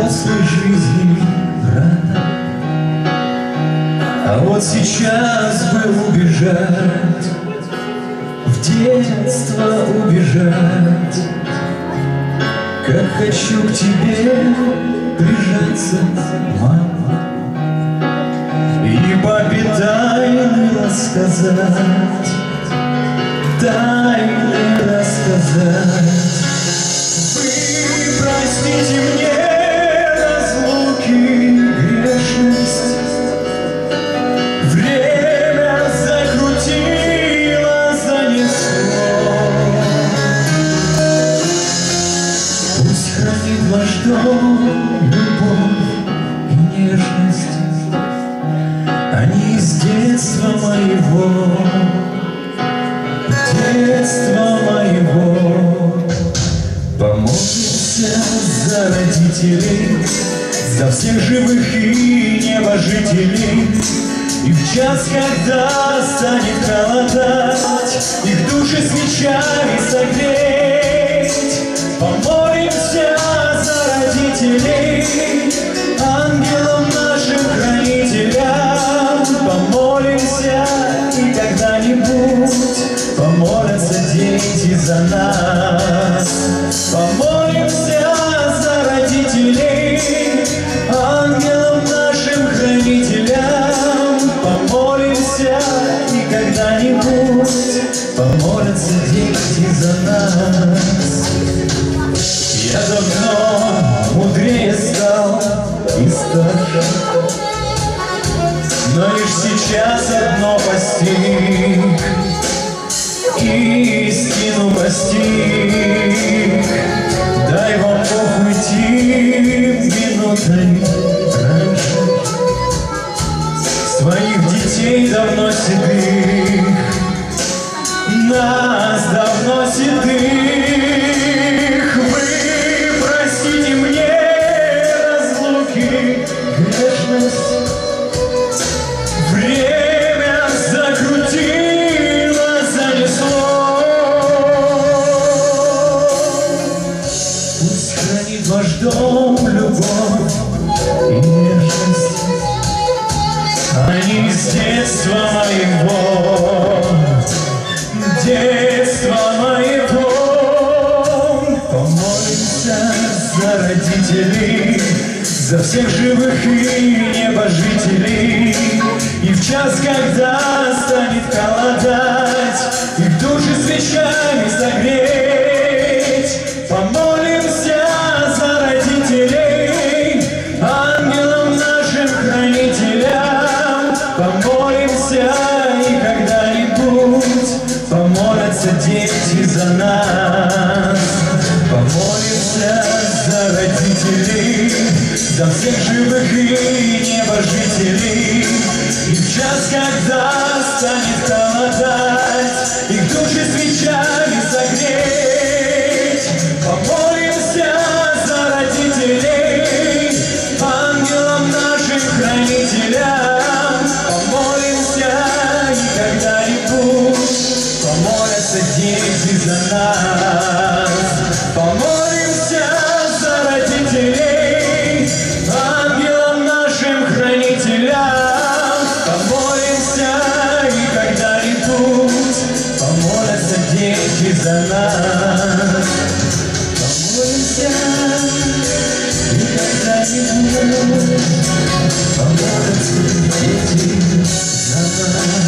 взрослой жизни рада. А вот сейчас бы убежать, в детство убежать. Как хочу к тебе прижаться, мама, И папе тайны рассказать, тайны рассказать. Родителей За всех живых и небожителей. И в час, когда станет холодать Их души свечами согреть. Помолимся за родителей Ангелам нашим хранителям. Помолимся и когда-нибудь Помолятся дети за нас. Помолимся за нас. Я давно мудрее стал и старше. Но лишь сейчас одно постиг. Истину постиг. Дай вам Бог уйти минутой Время закрутило, занесло. Пусть хранит ваш любовь и Они из детства моего. Детства за родителей За всех живых и небожителей. И в час, когда станет холодать Их души свечами согреть За всех живых и небожителей И в час, когда станет холодать Их души свечами согреть Помолимся за родителей Ангелам нашим хранителям. Помолимся и когда-нибудь Помолятся дети за нас love.